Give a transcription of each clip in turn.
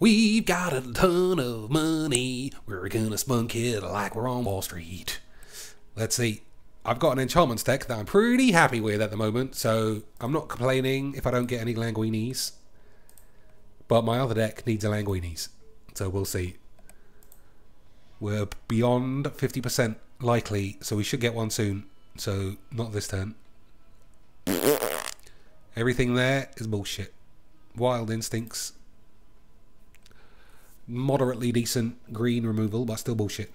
We've got a ton of money. We're gonna spunk it like we're on Wall Street. Let's see. I've got an enchantment deck that I'm pretty happy with at the moment, so I'm not complaining if I don't get any Languinis. But my other deck needs a Languinis, so we'll see. We're beyond 50% likely, so we should get one soon. So, not this turn. Everything there is bullshit. Wild Instincts. Moderately decent green removal, but still bullshit.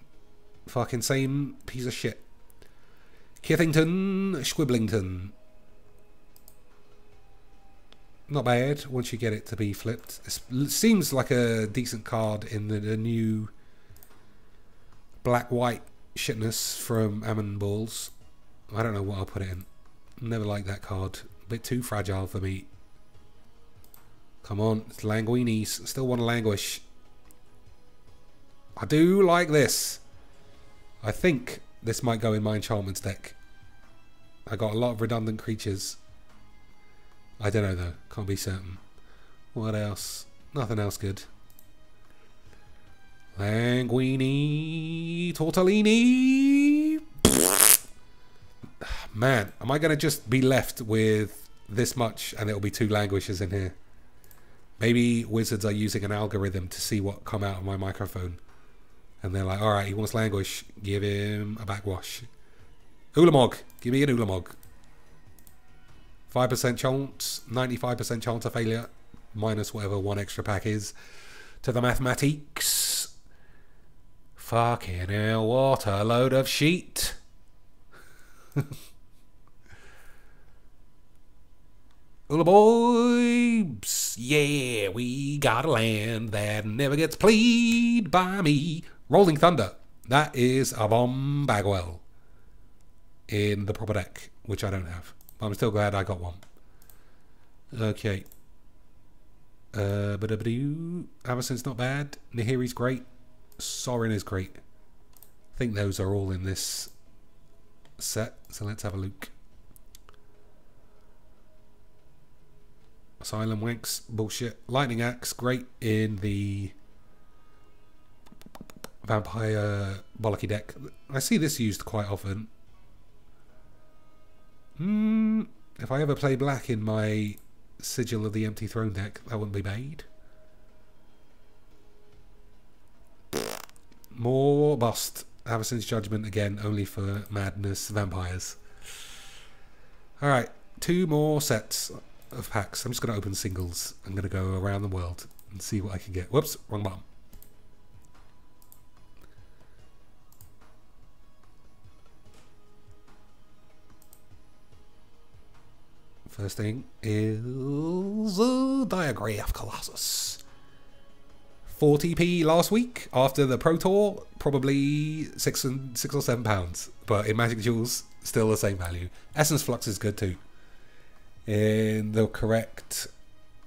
Fucking same piece of shit. Kithington, Squiblington. Not bad once you get it to be flipped. It seems like a decent card in the, the new black-white shitness from Ammon Balls. I don't know what I'll put it in. Never liked that card. A bit too fragile for me. Come on, it's Languinis. Still want to languish. I do like this. I think this might go in my enchantments deck. I got a lot of redundant creatures. I don't know though. Can't be certain. What else? Nothing else good. Languini Tortellini. Man, am I going to just be left with this much and it'll be two languishes in here? Maybe wizards are using an algorithm to see what come out of my microphone. And they're like, alright, he wants languish. Give him a backwash. Ulamog. Give me an Ulamog. 5% chance, 95% chance of failure, minus whatever one extra pack is, to the mathematics. Fucking hell, what a load of sheet. Ula boys, yeah, we got a land that never gets played by me. Rolling Thunder, that is a bomb bagwell in the proper deck, which I don't have. But I'm still glad I got one. Okay. Uh, but Avacyn's not bad. Nahiri's great. Sorin is great. I think those are all in this set. So let's have a look. Asylum Wanks, bullshit. Lightning Axe, great in the Vampire Bollocky deck. I see this used quite often. Hmm, if I ever play black in my Sigil of the Empty Throne deck, that wouldn't be bad. More bust. Avacyn's Judgment again, only for madness vampires. Alright, two more sets of packs. I'm just going to open singles. I'm going to go around the world and see what I can get. Whoops, wrong button. First thing is a Diagraph Colossus. 40p last week after the Pro Tour, probably six and six or seven pounds. But in Magic Duels, still the same value. Essence Flux is good too. In the correct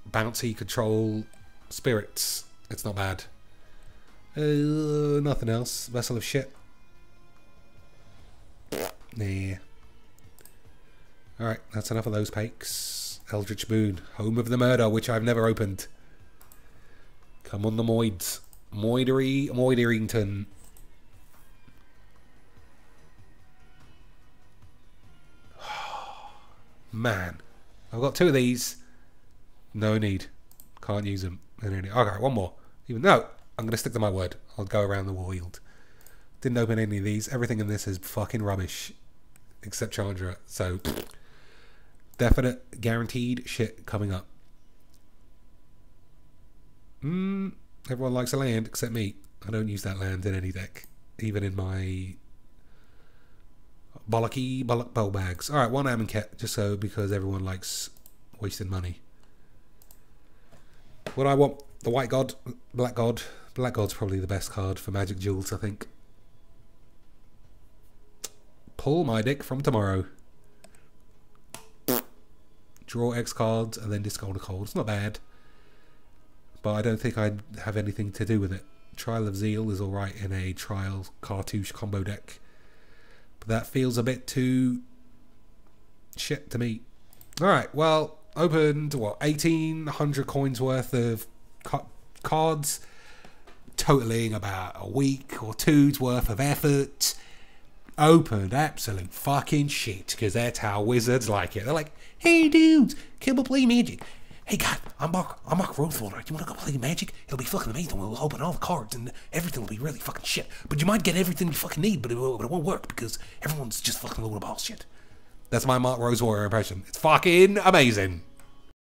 bouncy control spirits, it's not bad. Uh, nothing else. Vessel of shit. Nah. Alright, that's enough of those pakes. Eldritch Moon, home of the murder, which I've never opened. Come on the Moids. Moidery, Moiderington. Man. I've got two of these. No need. Can't use them. Okay, one more. Even No, I'm going to stick to my word. I'll go around the world. Didn't open any of these. Everything in this is fucking rubbish. Except Chandra. So, definite, guaranteed shit coming up. Hmm. Everyone likes a land except me. I don't use that land in any deck. Even in my bollocky bollock bow bags. Alright, one Amonkhet, just so because everyone likes wasting money. What I want, the White God, Black God. Black God's probably the best card for Magic Duels, I think. Pull my dick from tomorrow. Draw X cards and then discard a card. It's not bad. But I don't think I'd have anything to do with it. Trial of Zeal is alright in a Trial Cartouche combo deck. But that feels a bit too shit to me. Alright, well, opened, what, 1800 coins worth of cards, totaling about a week or two's worth of effort. Opened absolute fucking shit because that's how wizards like it. They're like, hey dudes, can we play magic? Hey God, I'm Mark, I'm Mark Rosewater. Do You wanna go play magic? It'll be fucking amazing. We'll open all the cards and everything will be really fucking shit. But you might get everything you fucking need, but it, but it won't work because everyone's just fucking load of bullshit. That's my Mark Rosewater impression. It's fucking amazing.